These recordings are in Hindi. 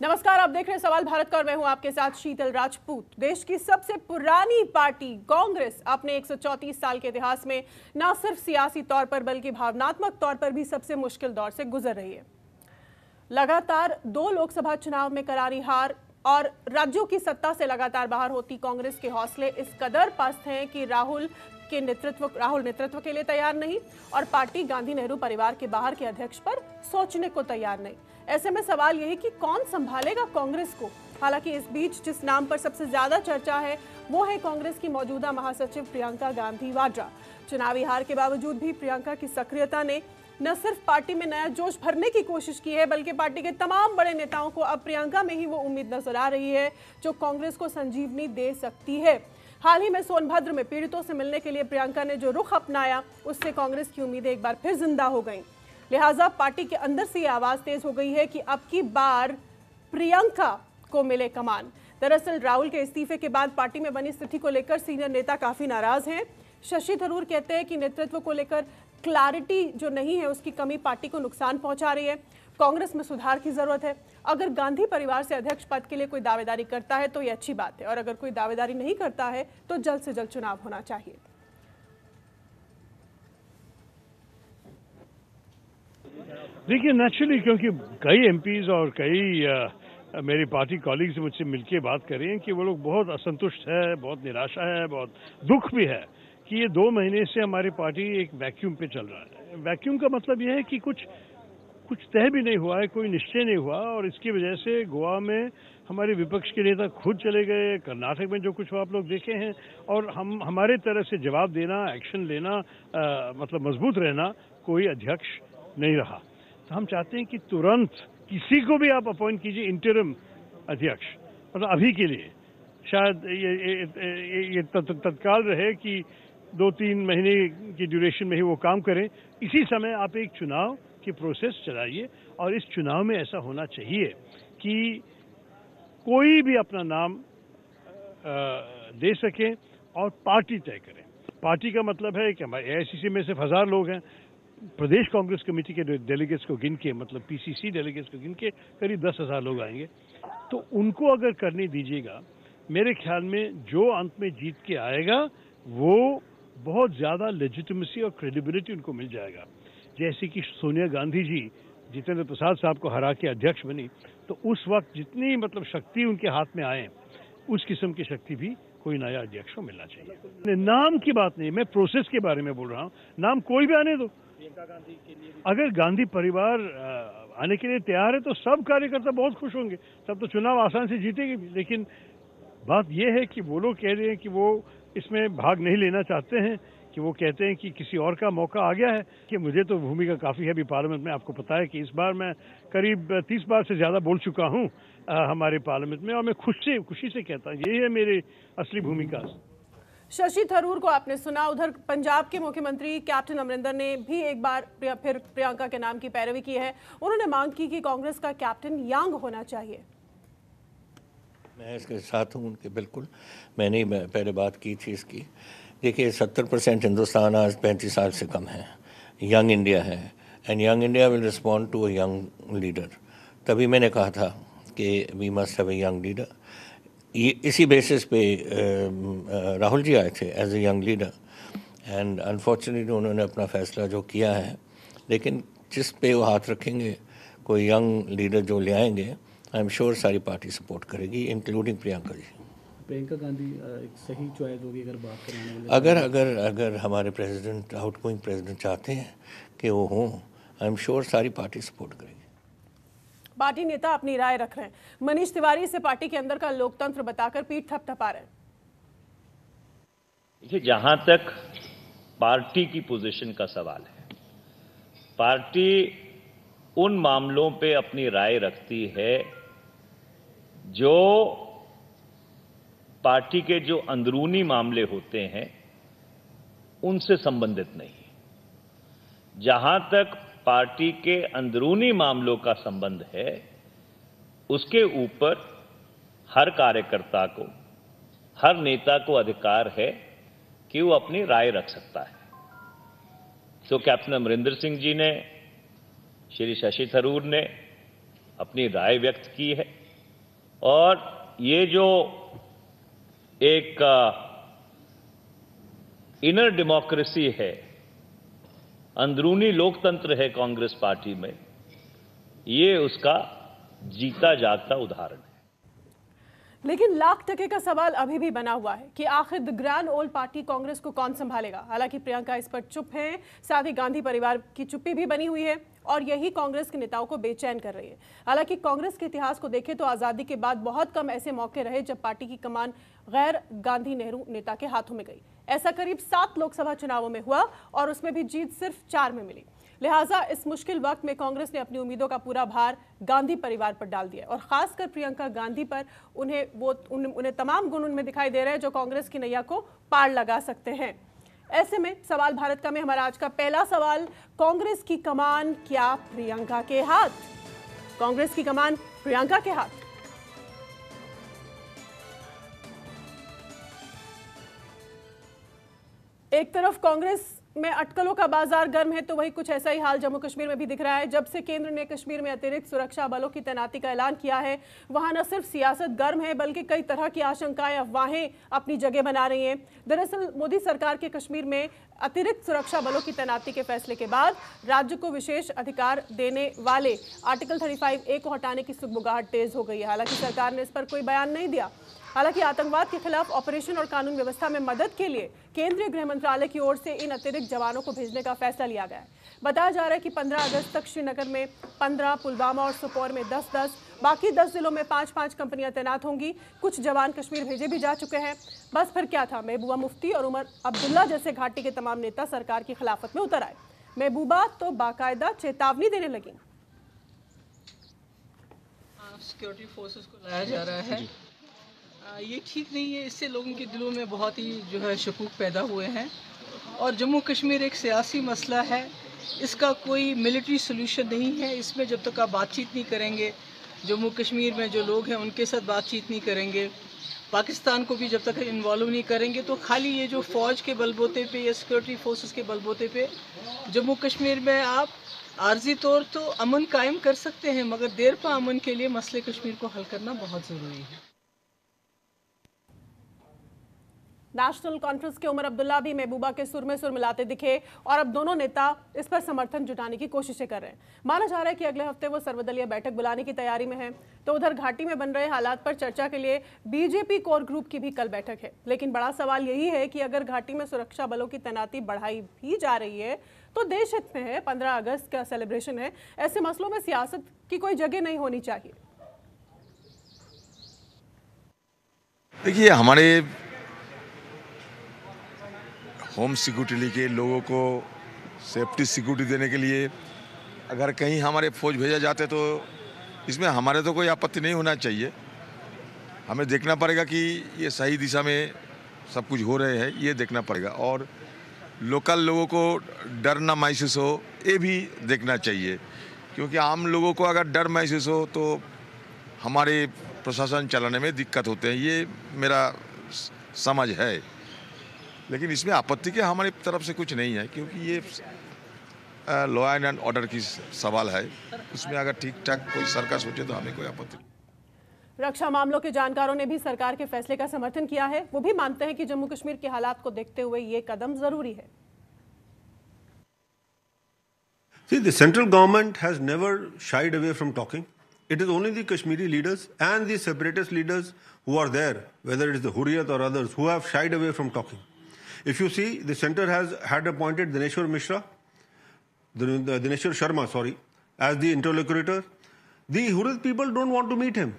नमस्कार, आप देख रहे हैं सवाल भारत का और मैं हूँ आपके साथ शीतल राजपूत। देश की सबसे पुरानी पार्टी, कांग्रेस, अपने 134 साल के इतिहास में न सिर्फ़ सियासी तौर पर, बल्कि भावनात्मक तौर पर भी सबसे मुश्किल दौर से गुजर रही है। लगातार दो लोकसभा चुनाव में करारी हार और राज्यों की सत्ता से लगातार बाहर होती कांग्रेस के हौसले, इस कदर पस्त हैं कि राहुल के नेतृत्व, राहुल नेतृत्व के लिए तैयार नहीं और पार्टी गांधी नेहरू परिवार के बाहर के अध्यक्ष पर सोचने को तैयार नहीं। ऐसे में सवाल यही कि कौन संभालेगा कांग्रेस को? हालाँकि इस बीच जिस नाम पर सबसे ज़्यादा चर्चा है, वो है कांग्रेस की मौजूदा महासचिव प्रियंका गांधी वाड्रा। चुनावी हार के बावजूद भी प्रियंका की सक्रियता ने न सिर्फ़ पार्टी में नया जोश भरने की कोशिश की है, बल्कि पार्टी के तमाम बड़े नेताओं को अब प्रियंका में ही वो उम्मीद नज़र आ रही है, जो कांग्रेस को संजीवनी दे सकती है। हाल ही में सोनभद्र में पीड़ितों से मिलने के लिए प्रियंका ने जो रुख अपनाया, उससे कांग्रेस की उम्मीदें एक बार फिर ज़िंदा हो गईं। लिहाजा पार्टी के अंदर से ये आवाज़ तेज हो गई है कि अब की बार प्रियंका को मिले कमान। दरअसल राहुल के इस्तीफे के बाद पार्टी में बनी स्थिति को लेकर सीनियर नेता काफ़ी नाराज़ हैं। शशि थरूर कहते हैं कि नेतृत्व को लेकर क्लैरिटी जो नहीं है, उसकी कमी पार्टी को नुकसान पहुँचा रही है। कांग्रेस में सुधार की ज़रूरत है। अगर गांधी परिवार से अध्यक्ष पद के लिए कोई दावेदारी करता है तो ये अच्छी बात है, और अगर कोई दावेदारी नहीं करता है तो जल्द से जल्द चुनाव होना चाहिए। देखिए नेचुरली क्योंकि कई एम और कई आ, मेरी पार्टी कॉलीग्स मुझसे मिलके बात कर रही हैं कि वो लोग बहुत असंतुष्ट है बहुत निराशा है बहुत दुख भी है कि ये दो महीने से हमारी पार्टी एक वैक्यूम पे चल रहा है। वैक्यूम का मतलब यह है कि कुछ कुछ तय भी नहीं हुआ है कोई निश्चय नहीं हुआ और इसकी वजह से गोवा में हमारे विपक्ष के नेता खुद चले गए कर्नाटक में जो कुछ आप लोग देखे हैं और हम हमारे तरफ़ से जवाब देना एक्शन लेना आ, मतलब मज़बूत रहना कोई अध्यक्ष नहीं रहा। हम चाहते हैं कि तुरंत किसी को भी आप अपॉइंट कीजिए इंटरम अध्यक्ष मतलब अभी के लिए। शायद ये, ये, ये तत्काल रहे कि दो तीन महीने की ड्यूरेशन में ही वो काम करें। इसी समय आप एक चुनाव की प्रोसेस चलाइए और इस चुनाव में ऐसा होना चाहिए कि कोई भी अपना नाम दे सके और पार्टी तय करें। पार्टी का मतलब है कि हमारे ए में सिर्फ़ हज़ार लोग हैं प्रदेश कांग्रेस कमेटी के डेलीगेट्स को गिन के मतलब पीसीसी डेलीगेट्स को गिन के करीब दस हज़ार लोग आएँगे। तो उनको अगर करने दीजिएगा, मेरे ख्याल में जो अंत में जीत के आएगा, वो बहुत ज़्यादा लेजिटिमेसी और क्रेडिबिलिटी उनको मिल जाएगा। जैसे कि सोनिया गांधी जी, जितेंद्र प्रसाद साहब को हरा के अध्यक्ष बनी तो उस वक्त जितनी मतलब शक्ति उनके हाथ में आए, उस किस्म की शक्ति भी कोई नया अध्यक्ष को मिलना चाहिए। नाम की बात नहीं, मैं प्रोसेस के बारे में बोल रहा हूँ। नाम कोई भी आने दो। गांधी के लिए अगर गांधी परिवार आने के लिए तैयार है तो सब कार्यकर्ता बहुत खुश होंगे। तब तो चुनाव आसान से जीतेंगे लेकिन बात यह है कि वो लोग कह रहे हैं कि वो इसमें भाग नहीं लेना चाहते हैं, कि वो कहते हैं कि किसी और का मौका आ गया है, कि मुझे तो भूमिका काफ़ी है अभी पार्लियामेंट में, आपको पता है कि इस बार मैं करीब तीस बार से ज़्यादा बोल चुका हूँ हमारे पार्लियामेंट में, और मैं खुश से, खुशी से कहता हूँ, यही है मेरी असली भूमिका। शशि थरूर को आपने सुना। उधर पंजाब के मुख्यमंत्री कैप्टन अमरिंदर ने भी एक बार फिर प्रियंका के नाम की पैरवी की है। उन्होंने मांग की कि कांग्रेस का कैप्टन यंग होना चाहिए। मैं इसके साथ हूँ उनके, बिल्कुल। मैंने पहले बात की थी इसकी। देखिए, सत्तर परसेंट हिंदुस्तान आज पैंतीस साल से कम है। यंग इंडिया है। And young India will respond to a young leader तभी मैंने कहा था कि we must have a young leader ये इसी बेसिस पे राहुल जी आए थे as a young leader and unfortunately उन्होंने अपना फैसला जो किया है लेकिन जिस पे वो हाथ रखेंगे कोई यंग लीडर जो ले आएँगे आई एम श्योर सारी पार्टी सपोर्ट करेगी इंक्लूडिंग प्रियंका जी। प्रियंका गांधी एक सही चॉइस होगी अगर बात करें अगर अगर अगर हमारे प्रेसिडेंट आउट गोइंग प्रेसिडेंट चाहते हैं कि वो हों आई एम श्योर सारी पार्टी सपोर्ट करेगी। पार्टी नेता अपनी राय रख रहे हैं। मनीष तिवारी से पार्टी के अंदर का लोकतंत्र बताकर पीठ थपथपा रहे हैं। जहाँ तक पार्टी की पोजीशन का सवाल है, पार्टी उन मामलों पे अपनी राय रखती है जो पार्टी के जो अंदरूनी मामले होते हैं, उनसे संबंधित नहीं। जहाँ तक पार्टी के अंदरूनी मामलों का संबंध है, उसके ऊपर हर कार्यकर्ता को, हर नेता को अधिकार है कि वो अपनी राय रख सकता है। तो कैप्टन अमरिंदर सिंह जी ने, श्री शशि थरूर ने अपनी राय व्यक्त की है और ये जो एक इनर डेमोक्रेसी है अंदरूनी लोकतंत्र है कांग्रेस पार्टी में, ये उसका जीता जागता उदाहरण है। लेकिन लाख टके का सवाल अभी भी बना हुआ है कि आखिर the grand old party Congress को कौन संभालेगा। हालाँकि प्रियंका इस पर चुप है, साथ ही गांधी परिवार की चुप्पी भी बनी हुई है और यही कांग्रेस के नेताओं को बेचैन कर रही है। हालाँकि कांग्रेस के इतिहास को देखें तो आज़ादी के बाद बहुत कम ऐसे मौके रहे जब पार्टी की कमान गैर गांधी नेहरू नेता के हाथों में गई। ऐसा करीब सात लोकसभा चुनावों में हुआ और उसमें भी जीत सिर्फ़ चार में मिली। लिहाजा इस मुश्किल वक्त में कांग्रेस ने अपनी उम्मीदों का पूरा भार गांधी परिवार पर डाल दिया और खासकर प्रियंका गांधी पर उन्हें वो उन, उन्हें तमाम गुण उनमें दिखाई दे रहे हैं जो कांग्रेस की नैया को पार लगा सकते हैं। ऐसे में सवाल भारत का में हमारा आज का पहला सवाल कांग्रेस की कमान क्या प्रियंका के हाथ? कांग्रेस की कमान प्रियंका के हाथ। एक तरफ़ कांग्रेस में अटकलों का बाज़ार गर्म है तो वही कुछ ऐसा ही हाल जम्मू कश्मीर में भी दिख रहा है, जब से केंद्र ने कश्मीर में अतिरिक्त सुरक्षा बलों की तैनाती का ऐलान किया है। वहाँ न सिर्फ़ सियासत गर्म है, बल्कि कई तरह की आशंकाएँ, अफवाहें अपनी जगह बना रही हैं। दरअसल, मोदी सरकार के कश्मीर में अतिरिक्त सुरक्षा बलों की तैनाती के फैसले के बाद राज्य को विशेष अधिकार देने वाले आर्टिकल 35 ए को हटाने की सुगबुगाहट तेज हो गई है। हालाँकि सरकार ने इस पर कोई बयान नहीं दिया। हालाँकि आतंकवाद के खिलाफ ऑपरेशन और कानून व्यवस्था में मदद के लिए केंद्रीय गृह मंत्रालय की ओर से इन अतिरिक्त जवानों को भेजने का फैसला लिया गया है। बताया जा रहा है कि 15 अगस्त तक श्रीनगर में 15 पुलवामा और सुपौर में 10-10 बाकी 10 जिलों में पाँच पाँच कंपनियाँ तैनात होंगी। कुछ जवान कश्मीर भेजे भी जा चुके हैं। बस फिर क्या था? महबूबा मुफ्ती और उमर अब्दुल्ला जैसे घाटी के तमाम नेता सरकार की खिलाफत में उतर आए। महबूबा तो बाकायदा चेतावनी देने लगी। सिक्योरिटी फोर्सेस को लाया जा रहा है। ये ठीक नहीं है, इससे लोगों के दिलों में बहुत ही जो है शकूक पैदा हुए हैं। और जम्मू कश्मीर एक सियासी मसला है, इसका कोई मिलिट्री सोल्यूशन नहीं है, इसमें जब तक आप बातचीत नहीं करेंगे, जम्मू कश्मीर में जो लोग हैं, उनके साथ बातचीत नहीं करेंगे, पाकिस्तान को भी जब तक इन्वॉल्व नहीं करेंगे तो खाली ये जो फ़ौज के बलबोते पे, या सिक्योरिटी फोर्सेस के बलबोते पे, जम्मू कश्मीर में आप आर्जी तौर तो अमन कायम कर सकते हैं, मगर देर पा अमन के लिए मसले कश्मीर को हल करना बहुत ज़रूरी है। नेशनल कॉन्फ्रेंस के उमर अब्दुल्ला भी महबूबा के सुर में सुर मिलाते दिखे और अब दोनों नेता इस पर समर्थन जुटाने की कोशिशें कर रहे हैं। माना जा रहा है कि अगले हफ़्ते वो सर्वदलीय बैठक बुलाने की तैयारी में है। तो उधर घाटी में बन रहे हालात पर चर्चा के लिए बीजेपी कोर ग्रुप की भी कल बैठक है। लेकिन बड़ा सवाल यही है कि अगर घाटी में सुरक्षा बलों की तैनाती बढ़ाई भी जा रही है तो देश हित में है। पंद्रह अगस्त का सेलिब्रेशन है। ऐसे मसलों में सियासत की कोई जगह नहीं होनी चाहिए। देखिए, हमारे होम सिक्योरिटी लेके लोगों को सेफ्टी सिक्योरिटी देने के लिए अगर कहीं हमारे फौज भेजा जाते तो इसमें हमारे तो कोई आपत्ति नहीं होना चाहिए। हमें देखना पड़ेगा कि ये सही दिशा में सब कुछ हो रहे हैं, ये देखना पड़ेगा। और लोकल लोगों को डर ना महसूस हो, ये भी देखना चाहिए। क्योंकि आम लोगों को अगर डर महसूस हो तो हमारे प्रशासन चलाने में दिक्कत होते हैं, ये मेरा समझ है। लेकिन इसमें आपत्ति के हमारी तरफ़ से कुछ नहीं है क्योंकि ये लॉ एंड ऑर्डर की सवाल है उसमें अगर ठीक ठाक कोई सरकार सोचे तो हमें कोई आपत्ति नहीं रक्षा मामलों के जानकारों ने भी सरकार के फैसले का समर्थन किया है वो भी मानते हैं कि जम्मू कश्मीर के हालात को देखते हुए ये कदम ज़रूरी है See, the central government has never shied away from talking. It is only the Kashmiri leaders and the separatist leaders who are there, whether it is the Hurriyat or others, who have shied away from talking. If you see, the center has had appointed Dineshwar Mishra, uh, Dineshwar Sharma, sorry, as the interlocutor. The Hurid people don't want to meet him.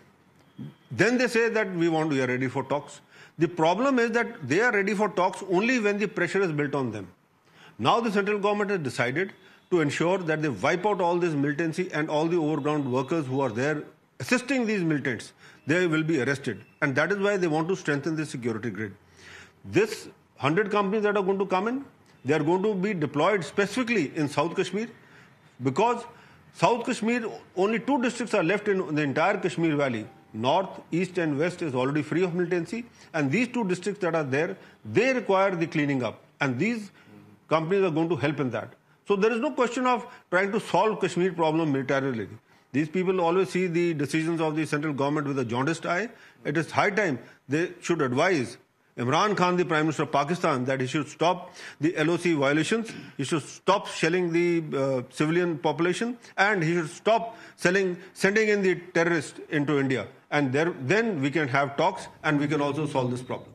Then they say that we want, we are ready for talks. The problem is that they are ready for talks only when the pressure is built on them. Now the central government has decided to ensure that they wipe out all this militancy and all the overground workers who are there assisting these militants. They will be arrested. And that is why they want to strengthen the security grid. This 100 companies that are going to come in, they are going to be deployed specifically in South Kashmir because South Kashmir, only two districts are left in the entire Kashmir Valley. North, East and West is already free of militancy and these two districts that are there, they require the cleaning up and these companies are going to help in that. So there is no question of trying to solve Kashmir problem militarily. These people always see the decisions of the central government with a jaundiced eye. It is high time they should advise Imran Khan, the Prime Minister of Pakistan, that he should stop the LOC violations, he should stop shelling the uh, civilian population, and he should stop selling, sending in the terrorists into India. And there, then we can have talks and we can also solve this problem.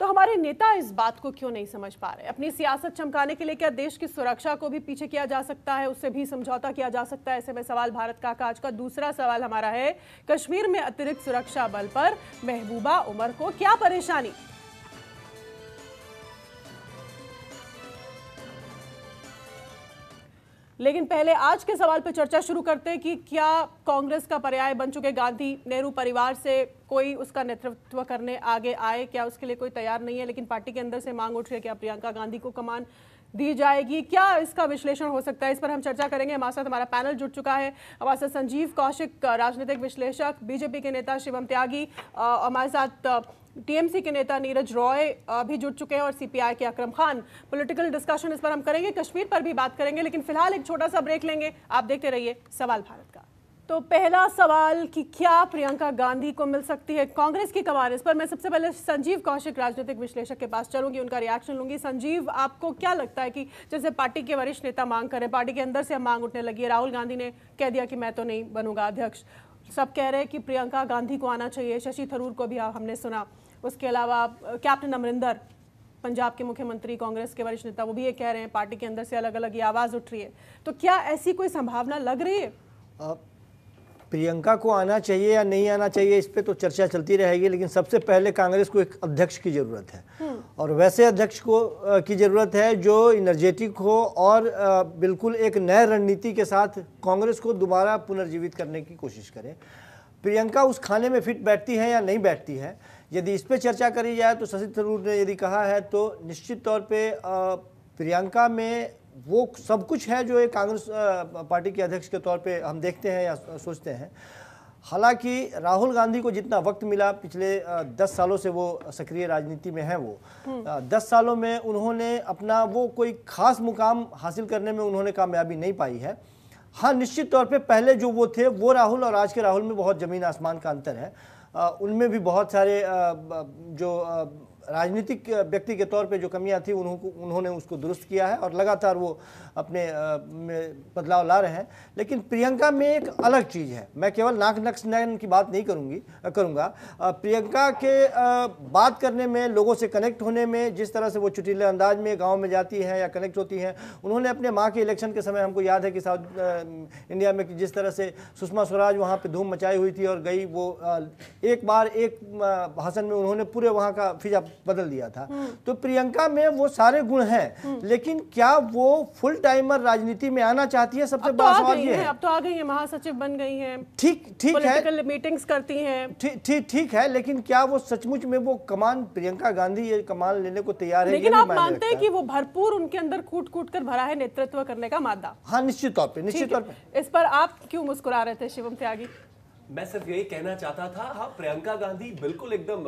तो हमारे नेता इस बात को क्यों नहीं समझ पा रहे? अपनी सियासत चमकाने के लिए क्या देश की सुरक्षा को भी पीछे किया जा सकता है? उससे भी समझौता किया जा सकता है। ऐसे में सवाल भारत का आज का दूसरा सवाल हमारा है, कश्मीर में अतिरिक्त सुरक्षा बल पर महबूबा उमर को क्या परेशानी? लेकिन पहले आज के सवाल पर चर्चा शुरू करते हैं कि क्या कांग्रेस का पर्याय बन चुके गांधी नेहरू परिवार से कोई उसका नेतृत्व करने आगे आए? क्या उसके लिए कोई तैयार नहीं है? लेकिन पार्टी के अंदर से मांग उठ रही है क्या प्रियंका गांधी को कमान दी जाएगी। क्या इसका विश्लेषण हो सकता है? इस पर हम चर्चा करेंगे। हमारे साथ हमारा पैनल जुट चुका है। हमारे साथ संजीव कौशिक, राजनीतिक विश्लेषक, बीजेपी के नेता शिवम त्यागी हमारे साथ टीएमसी के नेता नीरज रॉय भी जुड़ चुके हैं और सीपीआई के अकरम खान। पॉलिटिकल डिस्कशन इस पर हम करेंगे, कश्मीर पर भी बात करेंगे, लेकिन फ़िलहाल एक छोटा सा ब्रेक लेंगे। आप देखते रहिए सवाल भारत का। तो पहला सवाल कि क्या प्रियंका गांधी को मिल सकती है? कांग्रेस की कमान इस पर। मैं सबसे पहले संजीव कौशिक, राजनीतिक विश्लेषक के पास चलूँगी, उनका रिएक्शन लूँगी। संजीव, आपको क्या लगता है कि जैसे पार्टी के वरिष्ठ नेता मांग करें पार्टी के अंदर से मांग उठने लगी है। राहुल गांधी ने कह दिया कि मैं तो नहीं बनूँगा अध्यक्ष। सब कह रहे हैं कि प्रियंका गांधी को आना चाहिए, शशि थरूर को भी हमने सुना। उसके अलावा कैप्टन अमरिंदर पंजाब के मुख्यमंत्री कांग्रेस के वरिष्ठ नेता वो भी ये कह रहे हैं पार्टी के अंदर से अलग अलग ये आवाज़ उठ रही है। तो क्या ऐसी कोई संभावना लग रही है? प्रियंका को आना चाहिए या नहीं आना चाहिए इस पर तो चर्चा चलती रहेगी लेकिन सबसे पहले कांग्रेस को एक अध्यक्ष की ज़रूरत है। हम्म। और वैसे अध्यक्ष को की ज़रूरत है जो इनर्जेटिक हो और बिल्कुल एक नए रणनीति के साथ कांग्रेस को दोबारा पुनर्जीवित करने की कोशिश करे। प्रियंका उस खाने में फिट बैठती है या नहीं बैठती है? यदि इस पर चर्चा करी जाए तो शशि थरूर ने यदि कहा है तो निश्चित तौर पे प्रियंका में वो सब कुछ है जो एक कांग्रेस पार्टी के अध्यक्ष के तौर पे हम देखते हैं या सोचते हैं। हालाँकि राहुल गांधी को जितना वक्त मिला पिछले दस सालों से वो सक्रिय राजनीति में है वो। हम्म। दस सालों में उन्होंने अपना वो कोई खास मुकाम हासिल करने में उन्होंने कामयाबी नहीं पाई है। हाँ निश्चित तौर पे पहले जो वो थे वो राहुल और आज के राहुल में बहुत ज़मीन आसमान का अंतर है। उनमें भी बहुत सारे जो राजनीतिक व्यक्ति के तौर पे जो कमियाँ थी उन्होंने उसको दुरुस्त किया है और लगातार वो अपने बदलाव ला रहे हैं। लेकिन प्रियंका में एक अलग चीज़ है। मैं केवल नाक नक्श नयन की बात नहीं करूँगी करूँगा। प्रियंका के बात करने में, लोगों से कनेक्ट होने में, जिस तरह से वो चुटीले अंदाज में गाँव में जाती हैं या कनेक्ट होती हैं, उन्होंने अपने माँ के इलेक्शन के समय हमको याद है कि साउथ इंडिया में जिस तरह से सुषमा स्वराज वहाँ पर धूम मचाई हुई थी और गई वो एक बार एक भाषण में उन्होंने पूरे वहाँ का फिजा बदल दिया था। हम्म। तो प्रियंका में वो सारे गुण हैं हम्म। लेकिन क्या वो फुल टाइमर राजनीति में आना चाहती है सबसे तो बड़ा सवाल ये है अब तो आ गई है महासचिव बन गई हैं। ठीक ठीक है। मीटिंग्स करती हैं। ठीक ठीक है लेकिन क्या वो सचमुच में वो कमान प्रियंका गांधी ये कमान लेने को तैयार है लेकिन आप मानते हैं कि वो भरपूर उनके अंदर कूट कूट कर भरा है नेतृत्व करने का मादा? हाँ निश्चित तौर पर निश्चित तौर पर इस पर आप क्यों मुस्कुरा रहे थे शिवम त्यागी? मैं सिर्फ़ यही कहना चाहता था हाँ प्रियंका गांधी बिल्कुल एकदम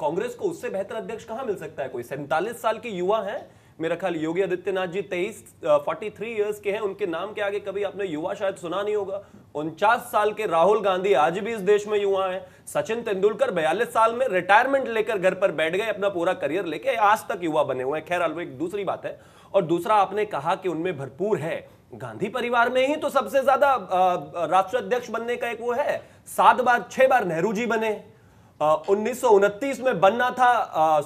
कांग्रेस को उससे बेहतर अध्यक्ष कहाँ मिल सकता है कोई? सैंतालीस साल के युवा है। मेरा ख्याल योगी आदित्यनाथ जी तेईस फोर्टी थ्री ईयर्स के हैं। उनके नाम के आगे कभी आपने युवा शायद सुना नहीं होगा। उनचास साल के राहुल गांधी आज भी इस देश में युवा हैं। सचिन तेंदुलकर बयालीस साल में रिटायरमेंट लेकर घर पर बैठ गए, अपना पूरा करियर लेके आज तक युवा बने हुए हैं। खैर वो एक दूसरी बात है। और दूसरा, आपने कहा कि उनमें भरपूर है। गांधी परिवार में ही तो सबसे ज़्यादा राष्ट्राध्यक्ष बनने का एक वो है। सात बार, छह बार नेहरू जी बने। उन्नीस सौ उनतीस में बनना था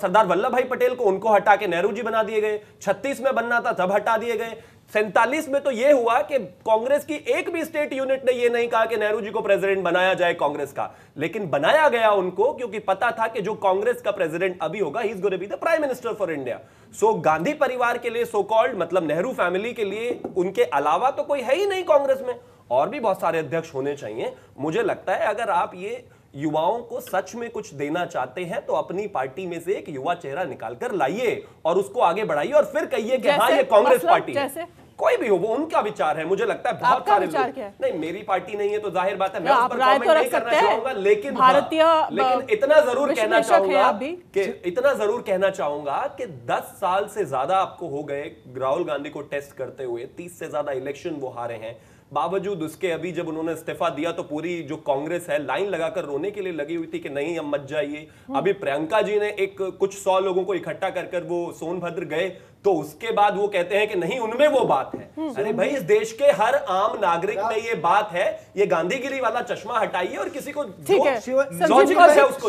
सरदार वल्लभ भाई पटेल को उनको हटा के नेहरू जी बना दिए गए। छत्तीस में बनना था, तब हटा दिए गए। सैंतालीस में तो यह हुआ कि कांग्रेस की एक भी स्टेट यूनिट ने यह नहीं कहा कि नेहरू जी को प्रेसिडेंट बनाया जाए कांग्रेस का। लेकिन बनाया गया उनको, क्योंकि पता था कि जो कांग्रेस का प्रेसिडेंट अभी होगा ही is be the prime minister for India so Gandhi परिवार के लिए सो कॉल्ड मतलब नेहरू फैमिली के लिए, उनके अलावा तो कोई है ही नहीं कांग्रेस में। और भी बहुत सारे अध्यक्ष होने चाहिए। मुझे लगता है अगर आप ये युवाओं को सच में कुछ देना चाहते हैं तो अपनी पार्टी में से एक युवा चेहरा निकालकर लाइए और उसको आगे बढ़ाइए और फिर कहिए कि हाँ ये कांग्रेस पार्टी है। कोई भी हो वो उनका विचार है मुझे लगता है बहुत सारे लोग नहीं मेरी पार्टी नहीं है तो ज़ाहिर बात है मैं उस पर कमेंट नहीं करना चाहूँगा लेकिन हाँ, भारतीय लेकिन इतना ज़रूर कहना चाहूँगा कि इतना ज़रूर कहना चाहूँगा कि 10 साल से ज़्यादा आपको हो गए राहुल गांधी को टेस्ट करते हुए 30 से ज़्यादा इलेक्शन वो हारे हैं बावजूद उसके अभी जब उन्होंने इस्तीफा दिया तो पूरी जो कांग्रेस है लाइन लगाकर रोने के लिए लगी हुई थी कि नहीं हम मत जाइए। अभी प्रियंका जी ने एक कुछ सौ लोगों को इकट्ठा कर कर वो सोनभद्र गए। तो उसके बाद वो कहते हैं कि नहीं उनमें वो बात है। अरे भाई इस देश के हर आम नागरिक में ये बात है ये गांधीगिरी वाला चश्मा हटाइए और किसी को ठीक है।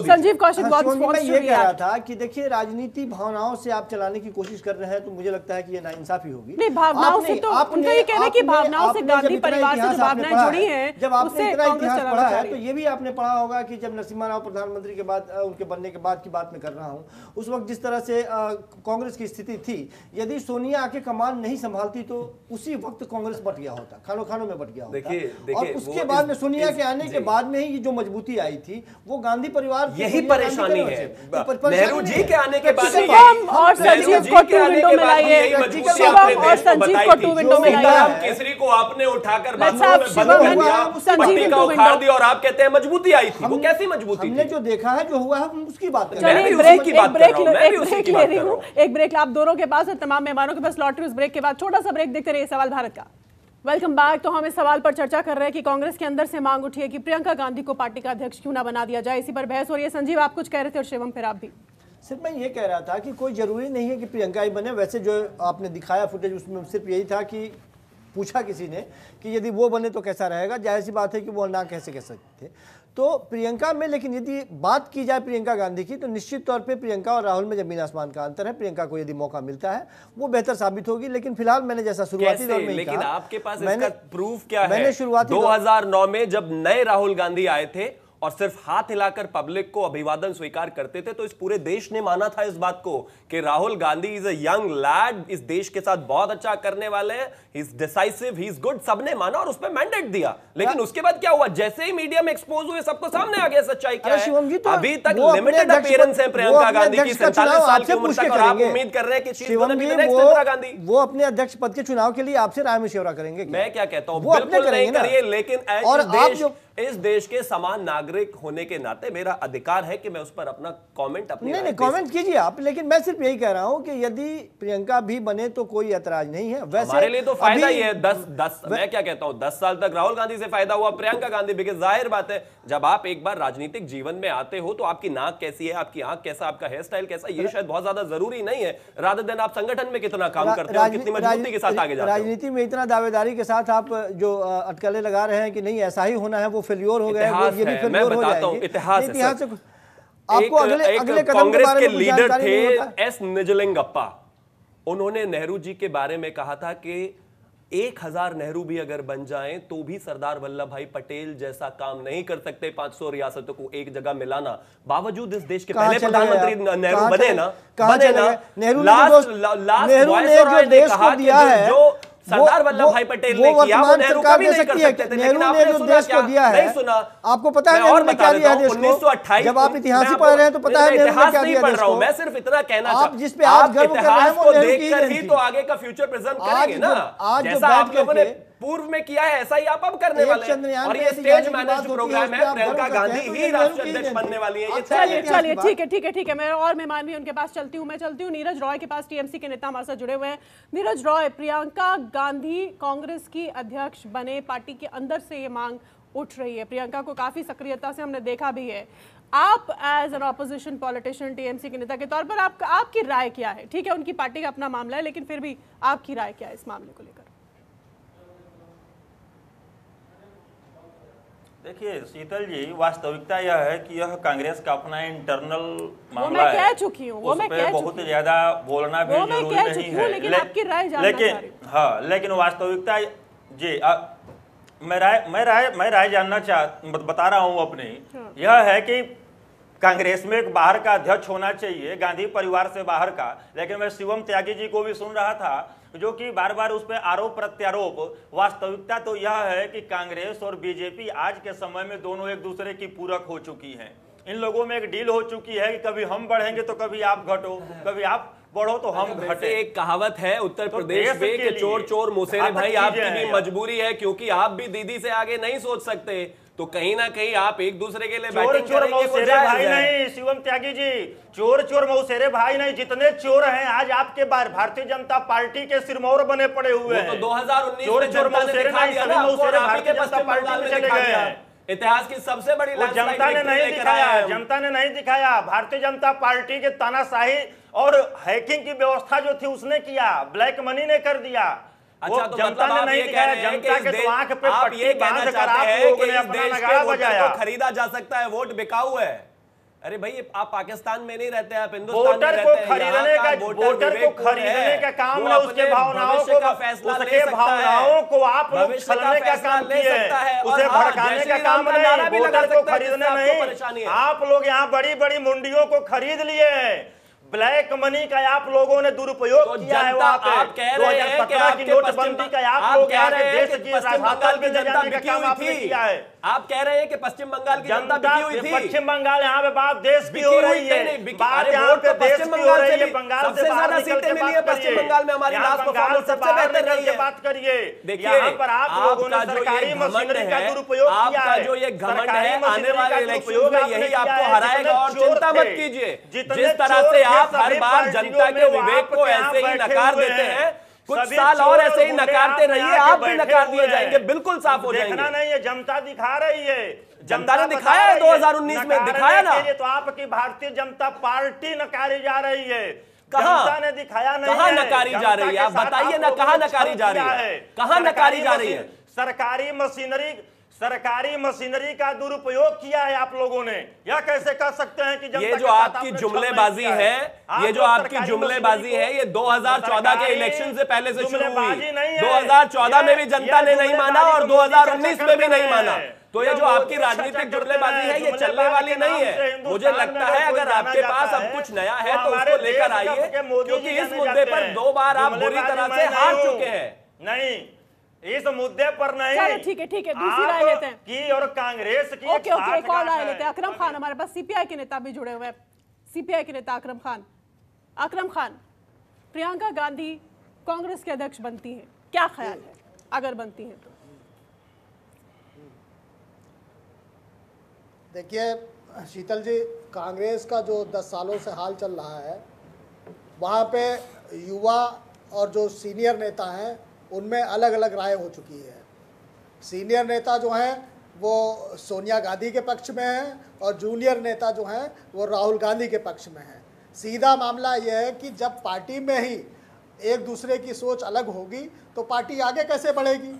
संजीव कौशिक हाँ, बहुत मैं ये कह रहा था कि देखिए राजनीति भावनाओं से आप चलाने की कोशिश कर रहे हैं तो मुझे लगता है कि ये नाइंसाफी होगी। नहीं, भावनाओं से तो आपने- उनका ये कहना है कि भावनाओं से गांधी जब परिवार से आपने भावनाएँ जुड़ी हैं, जब आपने इतना इतिहास पढ़ा है तो ये भी आपने पढ़ा होगा कि जब नरसिम्हा राव प्रधानमंत्री के बाद उनके बनने के बाद की बात मैं कर रहा हूँ उस वक्त जिस तरह से कांग्रेस की स्थिति थी यदि सोनिया आके कमान नहीं संभालती तो उसी वक्त कांग्रेस बट गया होता खानो खानों में बट गया होता। देखिए- देखिए, और उसके बाद में सोनिया के आने के बाद में ही ये जो मजबूती आई थी वो गांधी परिवार यही परेशानी है। नेहरू जी के आने के बाद बात- शिवम और संजीव को टू विंडो में लाइए। शिवम और संजीव को टू विंडो में लाइए। केसरी को आपने उठाकर Let's में बंद कर दिया संजीव पट्टी का उखाड़ दिया और आप कहते हैं मजबूती आई थी वो कैसी मजबूती हमने जो देखा है जो हुआ है उसकी बात कर ब्रेक हूँ, एक ब्रेक ले रही हूँ। एक ब्रेक आप दोनों के पास और तमाम मेहमानों के पास लौट रही हूँ ब्रेक के बाद छोटा सा ब्रेक देखते रहिए सवाल भारत का। वेलकम बैक तो हम इस सवाल पर चर्चा कर रहे हैं कि कांग्रेस के अंदर से मांग उठी है कि प्रियंका गांधी को पार्टी का अध्यक्ष क्यों ना बना दिया जाए। इसी पर बहस हो रही है। संजीव, आप कुछ कह रहे थे और शिवम, फिर आप भी। सिर्फ़ मैं ये कह रहा था कि कोई ज़रूरी नहीं है कि प्रियंका ही बने। वैसे जो आपने दिखाया फुटेज उसमें सिर्फ़ यही था कि पूछा किसी ने कि यदि वो बने तो कैसा रहेगा? ज़ाहिर सी बात है कि वो ना कैसे कह सकते। तो प्रियंका में लेकिन यदि बात की जाए प्रियंका गांधी की तो निश्चित तौर पे प्रियंका और राहुल में ज़मीन आसमान का अंतर है। प्रियंका को यदि मौका मिलता है वो बेहतर साबित होगी। लेकिन फ़िलहाल मैंने जैसा शुरुआती दौर में लेकिन आपके पास मैंने- इसका प्रूफ क्या है? मैंने शुरुआती दो 2009 में जब नए राहुल गांधी आए थे और सिर्फ़ हाथ हिलाकर पब्लिक को अभिवादन स्वीकार करते थे तो इस पूरे देश ने माना था इस बात को कि Rahul Gandhi is a young lad इस देश के साथ बहुत अच्छा करने वाले हैं is decisive he is good सबने माना और उस पर मैंडेट दिया। लेकिन उसके बाद क्या हुआ? जैसे ही मीडिया में एक्सपोज हुए सबको सामने आ गया सच्चाई क्या है। तो अभी तक लिमिटेड अपीयरेंस है प्रियंका गांधी की सैंतालीस साल की उम्र तक और आप उम्मीद कर रहे हैं कि इंदिरा गांधी। वो अपने अध्यक्ष पद के चुनाव के लिए आपसे राय मशवरा करेंगे मैं क्या कहता हूँ? बिल्कुल नहीं करिए लेकिन और आप जो इस देश के समान नागरिक होने के नाते मेरा अधिकार है कि मैं उस पर अपना कमेंट अपनी नहीं नहीं कमेंट कीजिए आप लेकिन मैं सिर्फ़ यही कह रहा हूँ कि यदि प्रियंका भी बने तो कोई ऐतराज नहीं है। वैसे हमारे लिए तो फ़ायदा ही है। दस दस मैं क्या कहता हूँ? दस साल तक राहुल गांधी से फ़ायदा हुआ प्रियंका गांधी बिकॉज़ ज़ाहिर बात है जब आप एक बार राजनीतिक जीवन में आते हो तो आपकी नाक कैसी है आपकी आँख कैसा आपका हेयर स्टाइल कैसा ये शायद बहुत ज़्यादा ज़रूरी नहीं है। राधर दिन आप संगठन में कितना काम करते हो कितनी मजबूती के साथ आगे जाते राजनीति में इतना दावेदारी के साथ आप जो अटकले लगा रहे हैं कि नहीं ऐसा ही होना है वो फेल्योर हो गया है, ये भी है, फेल्योर मैं हो बताता हूँ, इतिहास इतिहास आपको अगले अगले कदम के बारे में लीडर थे एस निजलिंगप्पा। उन्होंने नेहरू जी के बारे में कहा था कि एक हज़ार नेहरू भी अगर बन जाएँ तो भी सरदार वल्लभ भाई पटेल जैसा काम नहीं कर सकते 500 रियासतों को एक जगह मिलाना। बावजूद इस देश के पहले प्रधानमंत्री नेहरू बने ना बने ना। नेहरू ने लास्ट लास्ट नेहरू ने जो देश को दिया है, जो सरदार वल्लभ भाई पटेल ने किया वो नेहरू का भी नहीं कर सकते थे नेहरू लेकिन ने आपने सुना देश को क्या? दिया है, नहीं सुना। आपको पता है और ने बता दिया है देश को? 1928 जब आप इतिहास ही पढ़ रहे हैं तो पता है इतिहास नहीं पढ़ रहा हूँ? मैं सिर्फ़ इतना कहना आप जिस पे आप गर्व कर रहे हैं, इतिहास वो को देखकर ही तो आगे का फ्यूचर प्रेजेंट करेंगे ना। आज जो जैसा आप लोगों ने पूर्व में किया है ऐसा ही आप अब करने वाले हैं। और ये स्टेज मैनेज प्रोग्राम है प्रियंका गांधी ही राष्ट्रीय अध्यक्ष बनने वाली है ये अच्छा, चलिए है। की चलिए ठीक है ठीक है ठीक है मैं और मेहमान भी उनके पास चलती हूँ मैं चलती हूँ नीरज रॉय के पास टीएमसी के नेता हमारे साथ जुड़े हुए हैं। नीरज रॉय प्रियंका गांधी कांग्रेस की अध्यक्ष बने पार्टी के अंदर से ये मांग उठ रही है। प्रियंका को काफ़ी सक्रियता से हमने देखा भी है। आप as an opposition politician TMC के नेता के तौर पर आप आपकी राय क्या है? ठीक है उनकी पार्टी का अपना मामला है लेकिन फिर भी आपकी राय क्या है इस मामले को लेकर? देखिए शीतल जी वास्तविकता यह है कि यह कांग्रेस का अपना इंटरनल मामला मैं है कह चुकी हूँ, वो उस मैं पे कह बहुत ज़्यादा बोलना भी ज़रूरी नहीं चुकी है। लेकिन ले- आपकी राय जानना लेकिन हूँ। लेकिन वास्तविकता जी अ, मैं राय मैं राय मैं राय जानना चाह बता रहा हूँ अपनी। हाँ। यह है कि कांग्रेस में एक बाहर का अध्यक्ष होना चाहिए गांधी परिवार से बाहर का। लेकिन मैं शिवम त्यागी जी को भी सुन रहा था जो कि बार बार उस पर आरोप प्रत्यारोप। वास्तविकता तो यह है कि कांग्रेस और बीजेपी आज के समय में दोनों एक दूसरे की पूरक हो चुकी हैं। इन लोगों में एक डील हो चुकी है कि कभी हम बढ़ेंगे तो कभी आप घटो कभी आप बढ़ो तो हम घटे। एक कहावत है उत्तर तो प्रदेश देश में के चोर चोर मुसेरे भाई आपकी भी मजबूरी है क्योंकि आप भी दीदी से आगे नहीं सोच सकते। तो कहीं ना कहीं आप एक दूसरे के लिए चोर चोर जायज़ भाई नहीं शिवम त्यागी जी। चोर चोर मौसेरे भाई नहीं जितने चोर हैं आज आपके बार भारतीय जनता पार्टी के सिरमौर बने पड़े हुए वो हैं। तो 2019 चोर चोर मौसेरे नहीं सभी के भारतीय जनता पार्टी में चले गए हैं। इतिहास की सबसे बड़ी वो जनता ने नहीं दिखाया जनता ने नहीं दिखाया। भारतीय जनता पार्टी के तानाशाही और हैकिंग की व्यवस्था जो थी उसने किया ब्लैक मनी ने कर दिया। अच्छा तो जनता मतलब ने नहीं दिखाया रहे हैं कि जनता के तो आँख पे आप ये कहना चाहते हैं कि इस देश के वोटर को खरीदा जा सकता है वोट बिकाऊ है। अरे भाई आप पाकिस्तान में नहीं रहते आप हिंदुस्तान में रहते हैं। खरीदने का वोटर को खरीदने का काम ने उसके भावनाओं को का फैसला ले उसके सकता है। भावनाओं को आप लोग छलने का काम ले सकता है उसे भड़काने का काम नहीं वोटर को है, खरीदने नहीं। आप लोग यहाँ बड़ी बड़ी मुंडियों को खरीद लिए हैं। ब्लैक मनी का आप लोगों ने दुरुपयोग तो किया है पे। आप कह रहे हैं कि नोटबंदी का आप लोग कह रहे हैं देश की जनता बिकी हुई थी। किया है। आप कह रहे हैं कि पश्चिम बंगाल की जनता बिकी हुई थी। पश्चिम बंगाल यहाँ पे बात देश की बिकी हो हुई रही है। बात यहाँ पे तो देश पश्चिम बंगाल से है बंगाल सबसे से बाहर ज़्यादा सीटें मिली है पश्चिम बंगाल में हमारी लास्ट बंगाल परफॉर्मेंस सबसे बेहतर रही है। बात करिए। देखिए यहाँ पर आप लोगों ने सरकारी मशीनरी का है दुरुपयोग किया है। जो ये घमंड है आने वाले इलेक्शन में यही आपको हराएगा और चिंता मत कीजिए। जिस तरह से आप हर बार जनता के विवेक को ऐसे ही नकार देते हैं। कुछ साल और ऐसे ही नकारते रहिए आप भी नकार दिए जाएँगे बिल्कुल साफ़ हो जाएँगे देखना नहीं है जनता दिखा रही है जनता ने दिखाया है रही 2019 में, दिखाया ना। तो आपकी भारतीय जनता पार्टी नकारी जा रही है कहा ने दिखाया नहीं कहा नकारी जा रही है? आप बताइए ना, कहा नकारी जा रही है? कहा नकारी जा रही है? सरकारी मशीनरी सरकारी मशीनरी का दुरुपयोग किया है आप लोगों ने। यह कैसे कह सकते हैं कि ये जो आपकी जुमलेबाजी है ये जो आपकी जुमलेबाजी है ये 2014 के इलेक्शन से पहले से शुरू हुई। जुमलेबाजी नहीं है। 2014 में भी जनता ने नहीं माना और तो मोदी 2019 में भी नहीं माना। तो ये जो आपकी राजनीतिक जुमलेबाजी है ये चलने वाली नहीं है। मुझे लगता है अगर आपके पास अब कुछ नया तो है तो उसको लेकर आइए क्योंकि इस मुद्दे पर दो बार आप बुरी तरह से हार चुके हैं। नहीं इस मुद्दे पर नहीं। चलो ठीक है ठीक है दूसरी राय लेते हैं। की और कांग्रेस की ओके ओके एक और राय लेते हैं। अकरम खान हमारे पास सीपीआई के नेता भी जुड़े हुए हैं। सीपीआई के नेता अकरम खान। अकरम खान प्रियंका गांधी कांग्रेस के अध्यक्ष बनती हैं। क्या ख्याल है? अगर बनती है तो। देखिए शीतल जी कांग्रेस का जो 10 सालों से हाल चल रहा है वहाँ पे युवा और जो सीनियर नेता हैं उनमें अलग अलग राय हो चुकी है। सीनियर नेता जो हैं वो सोनिया गांधी के पक्ष में हैं और जूनियर नेता जो हैं वो राहुल गांधी के पक्ष में हैं। सीधा मामला यह है कि जब पार्टी में ही एक दूसरे की सोच अलग होगी तो पार्टी आगे कैसे बढ़ेगी?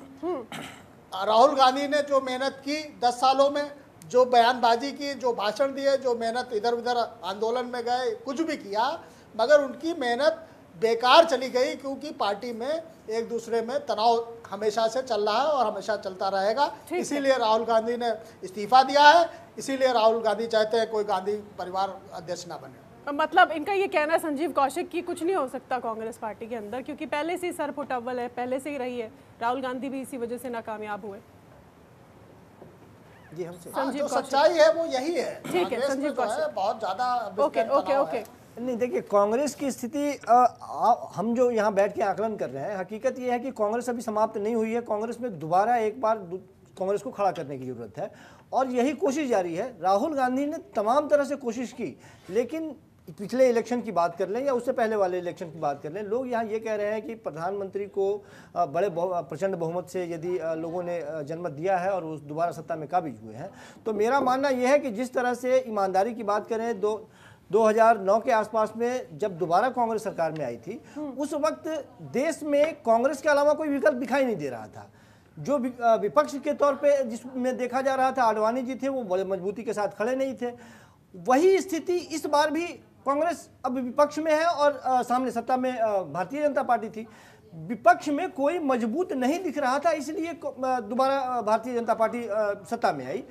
राहुल गांधी ने जो मेहनत की दस सालों में जो बयानबाजी की जो भाषण दिए जो मेहनत इधर उधर आंदोलन में गए कुछ भी किया मगर उनकी मेहनत बेकार चली गई क्योंकि पार्टी में एक दूसरे में तनाव हमेशा से चल रहा है और हमेशा चलता रहेगा। इसीलिए राहुल गांधी ने इस्तीफा दिया है। इसीलिए राहुल गांधी चाहते हैं कोई गांधी परिवार अध्यक्ष ना बने। मतलब इनका ये कहना है संजीव कौशिक की कुछ नहीं हो सकता कांग्रेस पार्टी के अंदर क्योंकि पहले से ही सर फुटअव्वल है पहले से ही रही है। राहुल गांधी भी इसी वजह से नाकामयाब हुए। जी हमसे। हाँ, संजीव जो सच्चाई है वो यही है। ठीक है, संजीव कौशिक। बहुत ज़्यादा ओके ओके ओके है। नहीं, देखिए, कांग्रेस की स्थिति हम जो यहाँ बैठ के आकलन कर रहे हैं, हकीकत ये है कि कांग्रेस अभी समाप्त नहीं हुई है। कांग्रेस में दोबारा एक बार कांग्रेस को खड़ा करने की ज़रूरत है। और यही कोशिश जारी है। राहुल गांधी ने तमाम तरह से कोशिश की, लेकिन पिछले इलेक्शन की बात कर लें या उससे पहले वाले इलेक्शन की बात कर लें, लोग यहाँ ये कह रहे हैं कि प्रधानमंत्री को बड़े बहु- प्रचंड बहुमत से यदि लोगों ने जनमत दिया है और वो दोबारा सत्ता में काबिज हुए हैं। तो मेरा मानना यह है कि जिस तरह से ईमानदारी की बात करें, दो 2009 के आसपास में जब दोबारा कांग्रेस सरकार में आई थी उस वक्त देश में कांग्रेस के अलावा कोई विकल्प दिखाई नहीं दे रहा था। जो विपक्ष के तौर पे जिसमें देखा जा रहा था आडवाणी जी थे वो बड़े मजबूती के साथ खड़े नहीं थे। वही स्थिति इस बार भी कांग्रेस अब विपक्ष में है और सामने सत्ता में भारतीय जनता पार्टी थी। विपक्ष में कोई मज़बूत नहीं दिख रहा था इसलिए दोबारा भारतीय जनता पार्टी सत्ता में आई।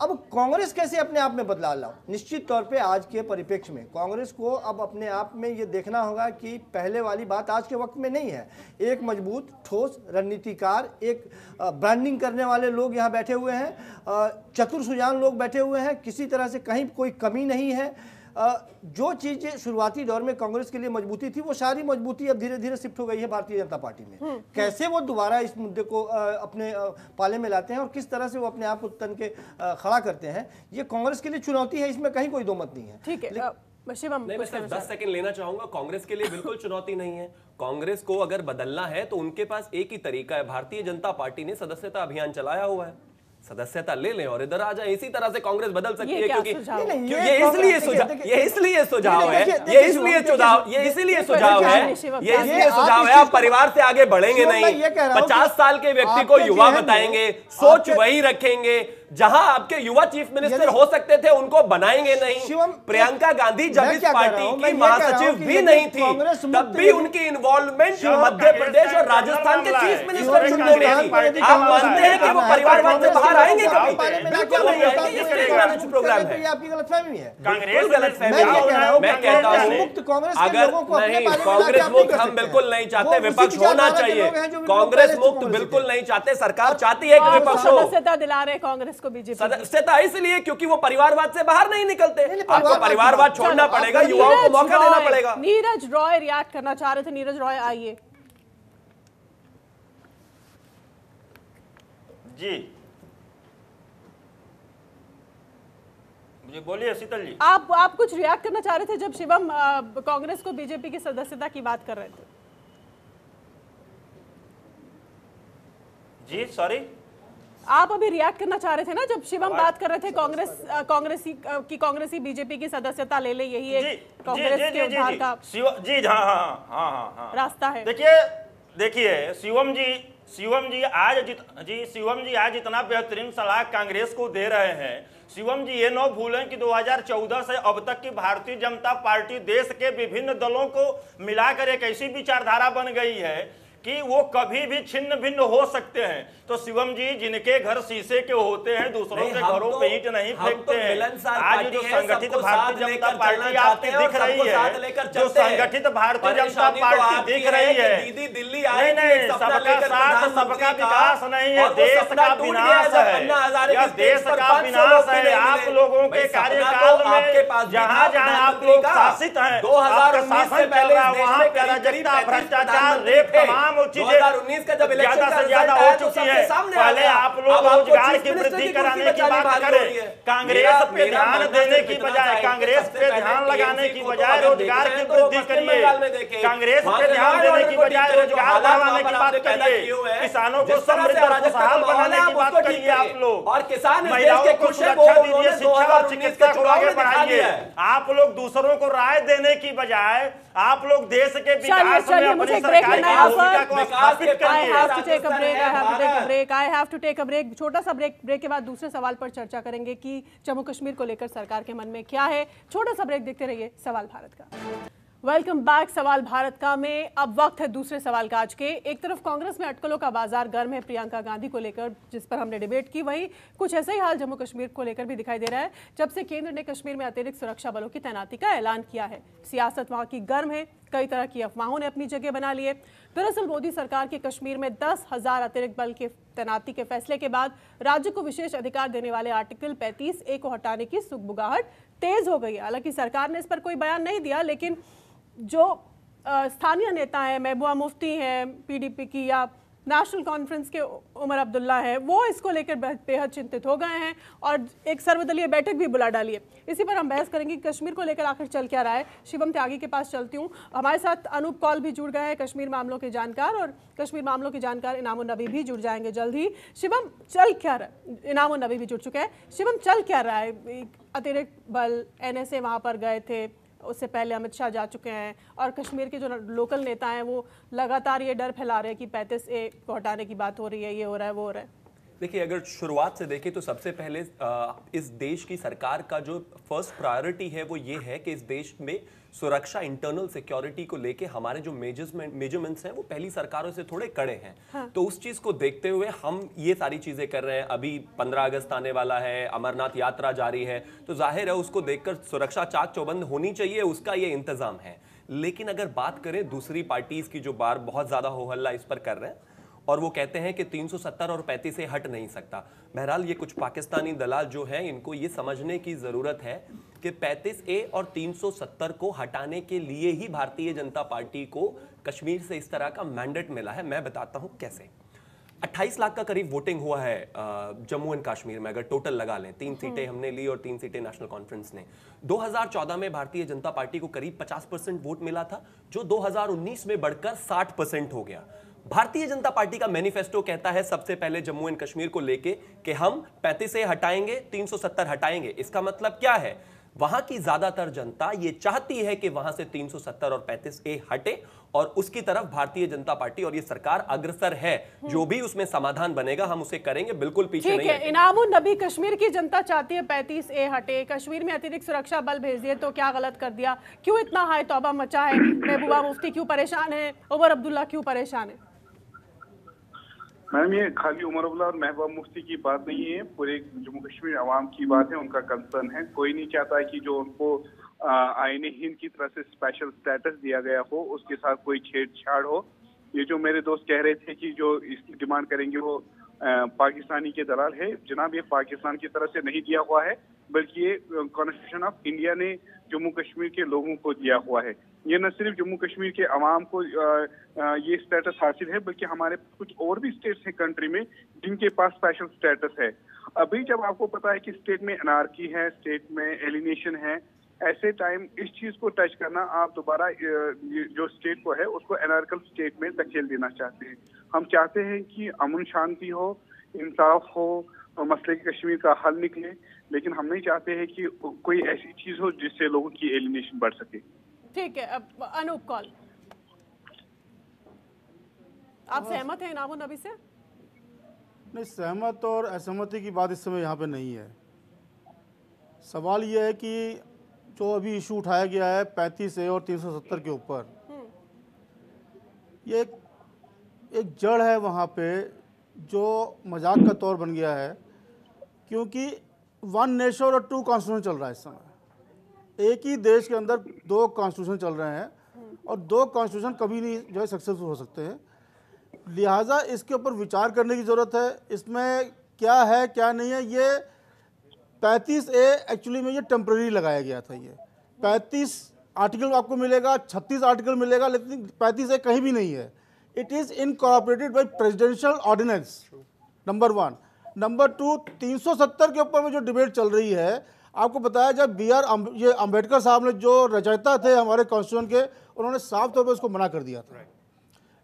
अब कांग्रेस कैसे अपने आप में बदलाव लाओ निश्चित तौर पे आज के परिप्रेक्ष्य में कांग्रेस को अब अपने आप में ये देखना होगा कि पहले वाली बात आज के वक्त में नहीं है। एक मज़बूत, ठोस, रणनीतिकार, एक ब्रांडिंग करने वाले लोग यहाँ बैठे हुए हैं। चतुर सुजान लोग बैठे हुए हैं। किसी तरह से कहीं कोई कमी नहीं है। जो चीज़ें शुरुआती दौर में कांग्रेस के लिए मजबूती थी वो सारी मजबूती अब धीरे धीरे शिफ्ट हो गई है भारतीय जनता पार्टी में। कैसे वो दोबारा इस मुद्दे को अपने पाले में लाते हैं और किस तरह से वो अपने आप को तन के खड़ा करते हैं ये कांग्रेस के लिए चुनौती है इसमें कहीं कोई दो मत नहीं है। ठीक है शिवम नहीं मैं सिर्फ़ दस सेकंड लेना चाहूँगा कांग्रेस के लिए बिल्कुल चुनौती नहीं है। कांग्रेस को अगर बदलना है तो उनके पास एक ही तरीका है। भारतीय जनता पार्टी ने सदस्यता अभियान चलाया हुआ है। सदस्यता ले लें और इधर आ जाए। इसी तरह से कांग्रेस बदल सकती है क्योंकि ये इसलिए सुझाव ये इसलिए सुझाव है ये इसलिए सुझाव ये इसलिए सुझाव है ये इसलिए सुझाव है आप परिवार से आगे बढ़ेंगे नहीं। ये कह रहा हूँ कि पचास साल के व्यक्ति को युवा बताएँगे सोच वही रखेंगे जहाँ आपके युवा चीफ मिनिस्टर हो सकते थे उनको बनाएँगे नहीं। प्रियंका गांधी जब इस पार्टी की महासचिव भी नहीं थी तब भी उनकी इन्वॉल्वमेंट मध्य प्रदेश और राजस्थान के चीफ मिनिस्टर चुनने में थी आप मानते हैं कि वो परिवारवाद से बाहर आएँगे कभी? बिल्कुल नहीं आएँगे प्रोग्राम है। आपकी गलतफहमी है। कांग्रेस बिल्कुल गलत मैं ये कह रहा हूँ मैं कहता हूँ मुक्त कांग्रेस के अगर लोगों को अपने नहीं कांग्रेस मुक्त हम बिल्कुल नहीं चाहते विपक्ष होना चाहिए लोग हैं जो बिल्कुल कांग्रेस मुक्त बिल्कुल नहीं चाहते सरकार चाहती है कि विपक्ष हो दिला रहे कांग्रेस को। बीजेपी सदस्यता इसलिए क्योंकि वो परिवारवाद से बाहर नहीं निकलते। आपको परिवारवाद परिवारवाद छोड़ना पड़ेगा युवाओं को मौका देना पड़ेगा। नीरज रॉय रिएक्ट करना चाह रहे थे नीरज रॉय आइए। जी। जी बोलिए शीतल जी। आप आप कुछ रिएक्ट करना चाह रहे थे जब शिवम कांग्रेस को बीजेपी की सदस्यता की बात कर रहे थे? जी सॉरी आप अभी रिएक्ट करना चाह रहे थे ना जब शिवम बात कर रहे थे कांग्रेस कांग्रेसी की कांग्रेसी बीजेपी की सदस्यता ले ले यही एक कांग्रेस के उद्धार का जी हाँ हाँ हाँ हाँ हाँ। रास्ता है। देखिए देखिए शिवम जी शिवम जी आज जित जी शिवम जी आज इतना बेहतरीन सलाह कांग्रेस को दे रहे हैं। शिवम जी ये न भूलें कि 2014 से अब तक की भारतीय जनता पार्टी देश के विभिन्न दलों को मिलाकर एक ऐसी विचारधारा बन गई है कि वो कभी भी छिन्न भिन्न हो सकते हैं। तो शिवम जी जिनके घर शीशे के होते हैं दूसरों के घरों तो- पे ईंट नहीं तो फेंकते हैं। आज जो संगठित भारतीय जनता पार्टी आपकी दिख रही है। जो संगठित भारतीय जनता तो पार्टी दिख रही है। दिल्ली नहीं नहीं सबका साथ सबका विकास नहीं है देश का विनाश है यह देश का विनाश है। आप लोगों के कार्यकाल तो में जहाँ जहाँ आप लोग शासित हैं 2019 आपका से शासन पहले चल रहा है वहाँ पे भ्रष्टाचार रेप थे। तमाम चीज़ें 2019 का जब इलेक्शन ज़्यादा से ज़्यादा हो तो चुकी है। पहले आप लोग रोज़गार की वृद्धि कराने की बात करें। कांग्रेस पे ध्यान देने की बजाय कांग्रेस पे ध्यान लगाने की तो बजाय रोज़गार की तो वृद्धि करिए। कांग्रेस पे ध्यान देने की बजाय रोज़गार बढ़ाने की बात करिए। किसानों को समृद्ध और खुशहाल बनाने की बात करिए आप लोग। और किसान महिलाओं को सुरक्षा दीजिए शिक्षा और चिकित्सा को आगे बढ़ाइए आप लोग दूसरों को राय देने की बजाय आप लोग देश के विकास में अपनी सरकार की भूमिका को विकास के I have to take a break I have to take a break I have to take a break छोटा सा ब्रेक ब्रेक के बाद दूसरे सवाल पर चर्चा करेंगे कि जम्मू कश्मीर को लेकर सरकार के मन में क्या है। छोटा सा ब्रेक देखते रहिए सवाल भारत का। वेलकम बैक सवाल भारत का में। अब वक्त है दूसरे सवाल का आज के। एक तरफ़ कांग्रेस में अटकलों का बाज़ार गर्म है प्रियंका गांधी को लेकर, जिस पर हमने डिबेट की। वहीं कुछ ऐसा ही हाल जम्मू कश्मीर को लेकर भी दिखाई दे रहा है, जब से केंद्र ने कश्मीर में अतिरिक्त सुरक्षा बलों की तैनाती का ऐलान किया है। सियासत वहाँ की गर्म है, कई तरह की अफवाहों ने अपनी जगह बना ली है। दरअसल मोदी सरकार के कश्मीर में दस हज़ार अतिरिक्त बल के तैनाती के फैसले के बाद राज्य को विशेष अधिकार देने वाले आर्टिकल 35 ए को हटाने की सुगबुगाहट तेज हो गई हालाँकि सरकार ने इस पर कोई बयान नहीं दिया, लेकिन जो स्थानीय नेता हैं, महबूबा मुफ्ती हैं पीडीपी की या नेशनल कॉन्फ्रेंस के उमर अब्दुल्ला है, वो इसको लेकर बेहद चिंतित हो गए हैं और एक सर्वदलीय बैठक भी बुला डाली है। इसी पर हम बहस करेंगे कश्मीर को लेकर आखिर चल क्या रहा है। शिवम त्यागी के पास चलती हूँ। हमारे साथ अनूप कौल भी जुड़ गए हैं कश्मीर मामलों के जानकार और कश्मीर मामलों के जानकार इनाम नबी भी जुड़ जाएँगे जल्द ही। शिवम, चल क्या रहा नबी भी जुड़ चुके हैं। शिवम, चल क्या रहा है? अतिरिक्त बल एनएसए वहाँ पर गए थे। उससे पहले अमित शाह जा चुके हैं और कश्मीर के जो लोकल नेता हैं, वो लगातार ये डर फैला रहे हैं कि पैंतीस ए को हटाने की बात हो रही है, ये हो रहा है, वो हो रहा है। देखिए अगर शुरुआत से देखें तो सबसे पहले इस देश की सरकार का जो फ़र्स्ट प्रायोरिटी है वो ये है कि इस देश में सुरक्षा इंटरनल सिक्योरिटी को लेके हमारे जो मेज़रमेंट मेजरमेंट्स हैं वो पहली सरकारों से थोड़े कड़े हैं। हाँ। तो उस चीज़ को देखते हुए हम ये सारी चीज़ें कर रहे हैं। अभी 15 अगस्त आने वाला है अमरनाथ यात्रा जारी है तो ज़ाहिर है उसको देखकर सुरक्षा चाक चौबंद होनी चाहिए उसका ये इंतज़ाम है। लेकिन अगर बात करें दूसरी पार्टीज़ की जो बार बहुत ज़्यादा हो हल्ला इस पर कर रहे हैं और वो कहते हैं कि 370 और 35 से हट नहीं सकता। बहरहाल ये कुछ पाकिस्तानी दलाल जो हैं इनको ये समझने की ज़रूरत है कि 35 ए और 370 को हटाने के लिए ही भारतीय जनता पार्टी को कश्मीर से इस तरह का मैंडेट मिला है। मैं बताता हूँ कैसे। 28 लाख का करीब वोटिंग हुआ है जम्मू एंड कश्मीर में अगर टोटल लगा लें। तीन सीटें हमने ली और तीन सीटें नेशनल कॉन्फ्रेंस ने। 2014 में भारतीय जनता पार्टी को करीब 50 परसेंट वोट मिला था जो 2019 में बढ़कर 60 परसेंट हो गया। भारतीय जनता पार्टी का मैनिफेस्टो कहता है सबसे पहले जम्मू एंड कश्मीर को लेके कि हम 35 से हटाएँगे 370 हटाएँगे। इसका मतलब क्या है? वहाँ की ज़्यादातर जनता ये चाहती है कि वहाँ से 370 और 35 ए हटे और उसकी तरफ़ भारतीय जनता पार्टी और ये सरकार अग्रसर है। जो भी उसमें समाधान बनेगा हम उसे करेंगे बिल्कुल पीछे नहीं है। इनामुन नबी कश्मीर की जनता चाहती है पैंतीस ए हटे। कश्मीर में अतिरिक्त सुरक्षा बल भेज दिए तो क्या गलत कर दिया? क्यों इतना हाई तौबा मचा है? महबूबा मुफ्ती क्यों परेशान है? उमर अब्दुल्ला क्यों परेशान है? मैडम ये खाली उमर अब्दुल्ला और महबूबा मुफ्ती की बात नहीं है। पूरे जम्मू कश्मीर आवाम की बात है, उनका कंसर्न है। कोई नहीं चाहता कि जो उनको आईने हिंद की तरफ़ से स्पेशल स्टेटस दिया गया हो, उसके साथ कोई छेड़छाड़ हो। ये जो मेरे दोस्त कह रहे थे कि जो इसकी डिमांड करेंगे, वो पाकिस्तानी के दलाल है। जनाब, ये पाकिस्तान की तरफ़ से नहीं दिया हुआ है, बल्कि ये कॉन्स्टिट्यूशन ऑफ़ इंडिया ने जम्मू कश्मीर के लोगों को दिया हुआ है। ये न सिर्फ़ जम्मू कश्मीर के अवाम को ये स्टेटस हासिल है, बल्कि हमारे कुछ और भी स्टेट्स हैं कंट्री में, जिनके पास स्पेशल स्टेटस है। अभी जब आपको पता है कि स्टेट में अनारकी है स्टेट में एलिनेशन है, ऐसे टाइम इस चीज़ को टच करना, आप दोबारा जो स्टेट को है, उसको एनार्कल स्टेट में धकेल देना चाहते हैं। हम चाहते हैं कि अमन शांति हो इंसाफ हो और मसले की कश्मीर का हल निकले लेकिन हम नहीं चाहते हैं कि कोई ऐसी चीज़ हो जिससे लोगों की एलिनेशन बढ़ सके। ठीक है अब अनूप कॉल। आप सहमत हैं इनामुन नबी से? नहीं सहमत और असहमति की बात इस समय यहाँ पे नहीं है। सवाल यह है कि जो अभी इशू उठाया गया है पैंतीस ए और 370 के ऊपर ये एक, एक जड़ है वहाँ पे जो मज़ाक का तौर बन गया है, क्योंकि वन नेशन और टू कॉन्स्टिट्यूशन चल रहा है इस समय। एक ही देश के अंदर दो कॉन्स्टिट्यूशन चल रहे हैं और दो कॉन्स्टिट्यूशन कभी नहीं जो है सक्सेसफुल हो सकते हैं। लिहाजा इसके ऊपर विचार करने की ज़रूरत है, इसमें क्या है, क्या नहीं है, ये पैंतीस ए एक्चुअली में ये टेम्प्रेरी लगाया गया था ये। पैंतीस आर्टिकल आपको मिलेगा, छत्तीस आर्टिकल मिलेगा, लेकिन पैंतीस ए कहीं भी नहीं है। It is incorporated by presidential ordinance number one number two 370 के ऊपर में जो डिबेट चल रही है आपको बताया जब बी आर ये अंबेडकर साहब ने जो रचयिता थे हमारे कॉन्स्टिट्यूशन के उन्होंने साफ़ तौर पर उसको मना कर दिया था।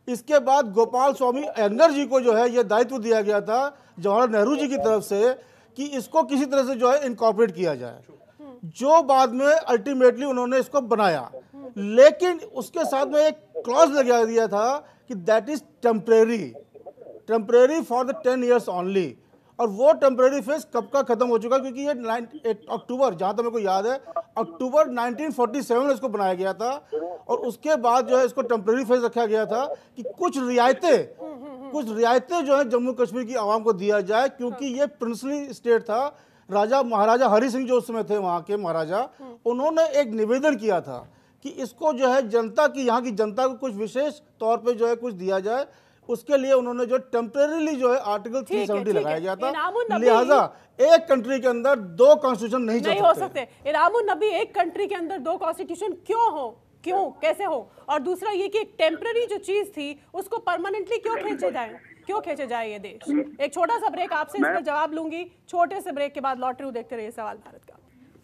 इसके बाद गोपाल स्वामी अयंगर जी को जो है ये दायित्व दिया गया था जवाहरलाल नेहरू जी की तरफ़ से कि इसको किसी तरह से जो है इनकॉर्पोरेट किया जाए। जो बाद में अल्टीमेटली उन्होंने इसको बनाया। लेकिन उसके साथ में एक क्लॉज लगा दिया था कि that is temporary temporary for the ten years only और वो टेम्परेरी फ़ेज़ कब का खत्म हो चुका? क्योंकि ये अक्टूबर जहाँ तक मेरे को याद है अक्टूबर 1947 में इसको बनाया गया था। और उसके बाद जो है इसको टेम्परेरी फ़ेज़ रखा गया था कि कुछ रियायतें कुछ रियायतें जो है जम्मू कश्मीर की आवाम को दिया जाए, क्योंकि ये प्रिंसली स्टेट था। राजा, महाराजा हरि सिंह जो उस समय थे, वहाँ के महाराजा, उन्होंने एक निवेदन किया था कि इसको जो है जनता की यहाँ की जनता को कुछ विशेष तौर पे जो है कुछ दिया जाए। उसके लिए उन्होंने जो टेम्परेरीली जो है आर्टिकल 370 ठीक लगाया गया था। लिहाजा एक कंट्री के अंदर दो कॉन्स्टिट्यूशन नहीं नहीं हो सकते। इनामुन नबी एक कंट्री के अंदर दो कॉन्स्टिट्यूशन क्यों हो? क्यों? कैसे हो? और दूसरा ये कि एक टेम्पररी जो चीज़ थी उसको परमानेंटली क्यों खींचे जाए? क्यों खींचे जाए ये देश? एक छोटा सा ब्रेक आपसे इसका जवाब लूँगी। छोटे से ब्रेक के बाद लॉटरी देखते रहिए सवाल भारत का।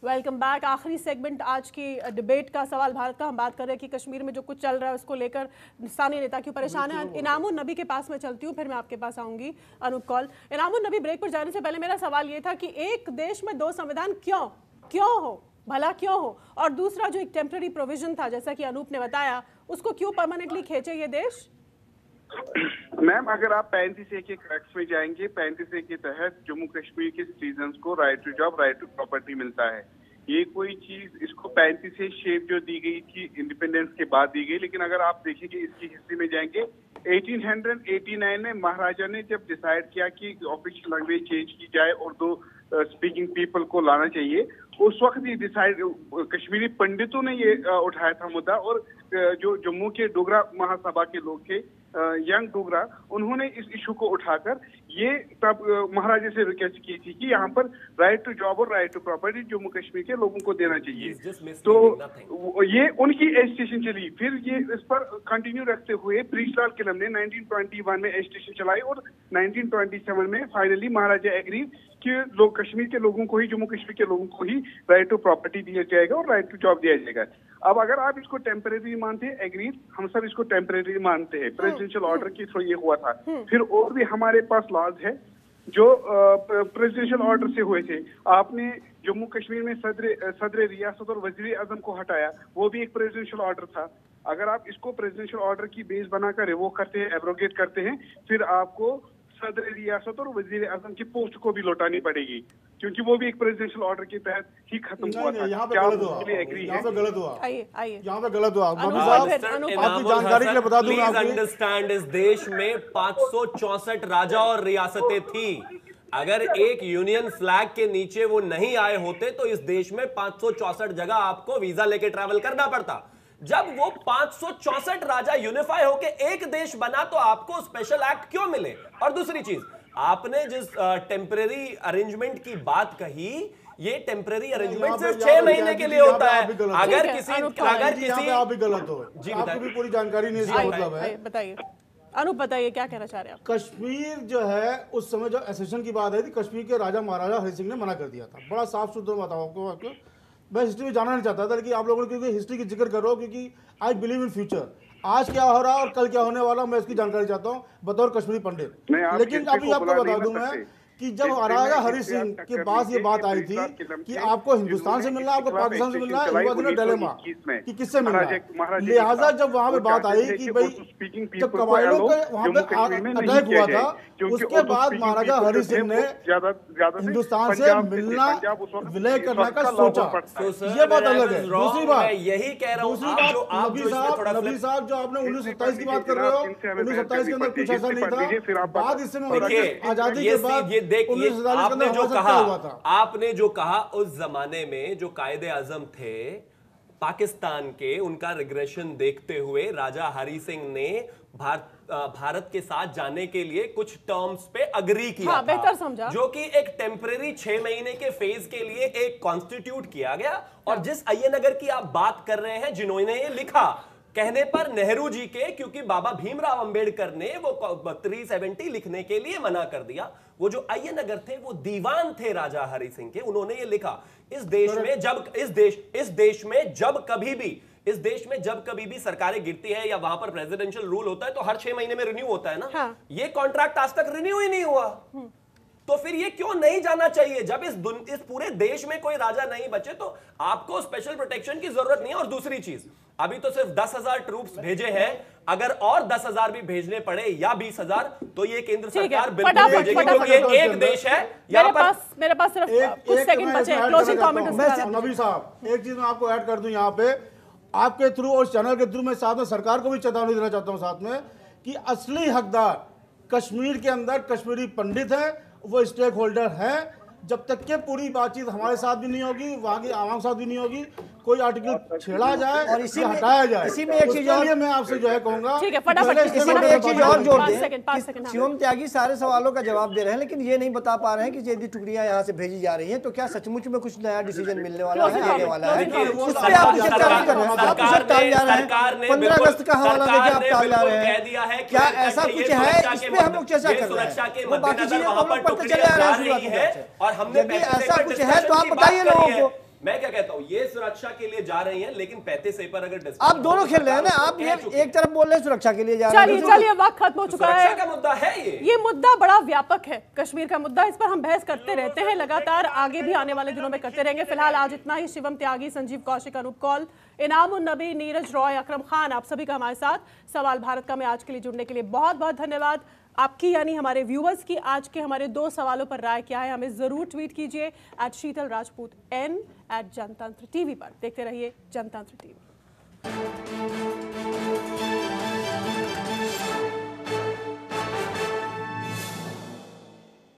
Welcome back. आखिरी सेगमेंट आज की डिबेट का सवाल भारत का। हम बात कर रहे हैं कि कश्मीर में जो कुछ चल रहा है उसको लेकर स्थानीय नेता क्यों परेशान है? इनामुन नबी के पास मैं चलती हूँ फिर मैं आपके पास आऊँगी अनूप कौल। इनामुन नबी ब्रेक पर जाने से पहले मेरा सवाल ये था कि एक देश में दो संविधान क्यों? क्यों हो? भला क्यों हो? और दूसरा जो एक टेम्पररी प्रोविज़न था जैसा कि अनूप ने बताया उसको क्यों परमानेंटली खींचे ये देश? मैम, अगर आप पैंतीस ए के क्रैक्स में जाएँगे, पैंतीस ए के तहत जम्मू कश्मीर के सिटीजन को right to job right to property मिलता है। ये कोई चीज़, इसको पैंतीस ए शेप जो दी गई थी इंडिपेंडेंस के बाद दी गई, लेकिन अगर आप देखेंगे इसकी हिस्ट्री में जाएँगे 1889 में महाराजा ने जब डिसाइड किया कि ऑफिशियल लैंग्वेज चेंज की जाए और दो स्पीकिंग पीपल को लाना चाहिए उस वक्त ये डिसाइड कश्मीरी पंडितों ने ये उठाया था मुद्दा और जो जम्मू के डोगरा महासभा के लोग थे यंग डोगरा उन्होंने इस इशू को उठाकर ये तब महाराजा से रिक्वेस्ट की थी कि यहाँ पर राइट टू जॉब और right to property Jammu Kashmir के लोगों को देना चाहिए। तो ये उनकी एजिटेशन चली। फिर ये इस पर कंटिन्यू रखते हुए ब्रिजलाल किलम ने 1921 में एजिटेशन चलाई और 1927 में फाइनली महाराजा एग्री कि लोग कश्मीर के लोगों को ही जम्मू कश्मीर के लोगों को ही राइट टू प्रॉपर्टी दिया जाएगा और राइट टू जॉब दिया जाएगा। अब अगर आप इसको टेम्परेरी मानते हैं एग्री हम सब इसको टेम्परेरी मानते हैं। प्रेसिडेंशियल ऑर्डर के थ्रू ये हुआ था। फिर और भी हमारे पास लॉज है जो प्रेसिडेंशियल ऑर्डर से हुए थे। आपने जम्मू कश्मीर में सदर सदर रियासत और वज़ीर अजम को हटाया वो भी एक प्रेसिडेंशियल ऑर्डर था। अगर आप इसको प्रेसिडेंशियल ऑर्डर की बेस बनाकर रिवोक करते हैं एब्रोगेट करते हैं फिर आपको सदर रियासत और वज़ीर अजम की पोस्ट को भी लौटानी पड़ेगी क्योंकि वो भी एक प्रेसिडेंशियल ऑर्डर के तहत ही खत्म हुआ था। यहाँ पे क्या गलत हुआ। एग्री यहाँ हैं? पे गलत हुआ। आइए आइए। यहाँ पे गलत हुआ। आपकी जानकारी के लिए बता दूँ मैं अंडरस्टैंड इस देश में 564 राजा और रियासतें थी। अगर एक यूनियन फ्लैग के नीचे वो नहीं आए होते तो इस देश में 564 जगह आपको वीज़ा लेके ट्रैवल करना पड़ता। जब वो 564 राजा यूनिफाई होके एक देश बना तो आपको स्पेशल एक्ट क्यों मिले? और दूसरी चीज़ आपने जिस टेम्परेरी अरेंजमेंट की बात कही ये टेम्परेरी अरेंजमेंट सिर्फ़ छह महीने के लिए होता है। अगर किसी अगर किसी आप भी गलत हो। जी, आपको भी पूरी जानकारी नहीं इसका मतलब है। बताइए। अनुप बताइए क्या कहना चाह रहे हैं कश्मीर जो है उस समय जो एसेशन की बात आई थी कश्मीर के राजा महाराजा हरि सिंह ने मना कर दिया था। बड़ा साफ़ सुथरा बताओ आपको आपको मैं हिस्ट्री में जानना नहीं चाहता था कि आप लोगों ने क्योंकि हिस्ट्री की ज़िक्र करो क्योंकि आई बिलीव इन फ्यूचर आज क्या हो रहा है और कल क्या होने वाला मैं इसकी जानकारी चाहता हूँ बतौर कश्मीरी पंडित लेकिन अभी आपको बता दूँगा दूँ मैं। कि जब महाराजा हरि सिंह के पास ये बात आई थी कि आपको हिंदुस्तान से मिलना है आपको पाकिस्तान से मिलना है डिलेमा 1921 में। कि किससे मिलना है। लिहाजा जब वहाँ पे बात आई कि भाई जब कबायलों के वहाँ पे अटैक हुआ था उसके बाद महाराजा हरि सिंह ने हिंदुस्तान से मिलना विलय करने का सोचा। sir, ये बात अलग है। दूसरी बात यही कह रहा हूँ दूसरी बात जो नबी साहब नबी साहब जो आपने उन्नीस सत्ताईस की बात कर रहे हो उन्नीस सत्ताईस के अंदर कुछ ऐसा नहीं था बाद इससे आज़ादी के बाद ये देख ये उन्नीस सैतालीस के आपने जो कहा आपने जो कहा उस जमाने में जो कायदे आज़म थे पाकिस्तान के उनका रिग्रेशन देखते हुए राजा हरि सिंह ने भारत भारत के साथ जाने के लिए कुछ टर्म्स पे अग्री किया हाँ, बेहतर समझा। जो कि एक टेम्परेरी छह महीने के फ़ेज़ के लिए एक कॉन्स्टिट्यूट किया गया। और जिस अय्यनगर की आप बात कर रहे हैं जिन्होंने ये लिखा कहने पर नेहरू जी के क्योंकि बाबा भीमराव अंबेडकर ने वो थ्री सेवेंटी लिखने के लिए मना कर दिया। वो जो अय्यनगर थे वो दीवान थे राजा हरि सिंह के उन्होंने ये लिखा। इस देश में जब इस देश इस देश में जब कभी भी इस देश में जब कभी भी सरकारें गिरती है या वहाँ पर प्रेसिडेंशियल रूल होता है तो हर छह महीने में रिन्यू होता है ना? हाँ। ये कॉन्ट्रैक्ट आज तक रिन्यू ही नहीं हुआ। तो फिर ये क्यों नहीं जाना चाहिए? जब इस इस पूरे देश में कोई राजा नहीं बचे तो आपको स्पेशल प्रोटेक्शन की ज़रूरत नहीं है। और दूसरी चीज़ अभी तो सिर्फ़ दस हज़ार ट्रूप्स भेजे हैं। अगर और दस हज़ार भी भेजने पड़े या बीस हज़ार तो ये केंद्र सरकार बिल्कुल भेजेगी क्योंकि ये एक देश है। मेरे पास मेरे पास सिर्फ़ कुछ सेकंड बचे। क्लोजिंग कमेंट नबी साहब एक चीज़ मैं आपको ऐड कर दूँ यहाँ पे। आपके थ्रू और चैनल के थ्रू मैं साथ में सरकार को भी चेतावनी देना चाहता हूँ साथ में कि असली हकदार कश्मीर के अंदर कश्मीरी पंडित है वो स्टेक होल्डर है। जब तक के पूरी बातचीत हमारे साथ भी नहीं होगी वहाँ की आवाम के साथ भी नहीं होगी कोई आर्टिकल छेड़ा जाए और इसी हटाया जाए। इसी में एक चीज़ और- मैं आपसे जो है कहूँगा ठीक है, फटाफट, इसी में एक चीज़ और जोड़ दें। हाँ। शिवम त्यागी सारे सवालों का जवाब दे रहे हैं लेकिन ये नहीं बता पा रहे हैं कि यदि टुकड़ियाँ यहाँ से भेजी जा रही हैं तो क्या सचमुच में कुछ नया डिसीज़न मिलने वाला है आगे वाला है. उस पर आप हैं? टाल जा रहे हैं? पंद्रह अगस्त का हवाला देके आप टाल जा रहे है। हैं क्या ऐसा कुछ है? इस पे हम लोग चर्चा कर रहे हैं। वो बाकी चीज़ें वहाँ हम पर लोग पढ़ते चले आ रहे हैं। और हमने ऐसा कुछ है तो आप बताइए लोगों को। मैं क्या कहता हूँ ये सुरक्षा के लिए जा रही है लेकिन पैंतीस पेपर अगर आप दोनों खेल रहे हैं ना आप ये। एक तरफ़ बोल रहे हैं सुरक्षा के लिए जा रहे हैं चलिए वक्त खत्म हो चुका है। का मुद्दा है ये। ये मुद्दा बड़ा व्यापक है कश्मीर का मुद्दा इस पर हम बहस करते रहते हैं लगातार आगे भी आने वाले दिनों में करते रहेंगे। फ़िलहाल आज इतना ही शिवम त्यागी संजीव कौशिक अनूप कौल इनाम नबी नीरज रॉय अक्रम खान आप सभी का हमारे साथ। सवाल भारत का में आज के लिए जुड़ने के लिए बहुत बहुत धन्यवाद। आपकी यानी हमारे व्यूवर्स की आज के हमारे दो सवालों पर राय क्या है, हमें ज़रूर ट्वीट कीजिए at Sheetal Rajput and at Jantantra TV पर। देखते रहिए जनतंत्र टीवी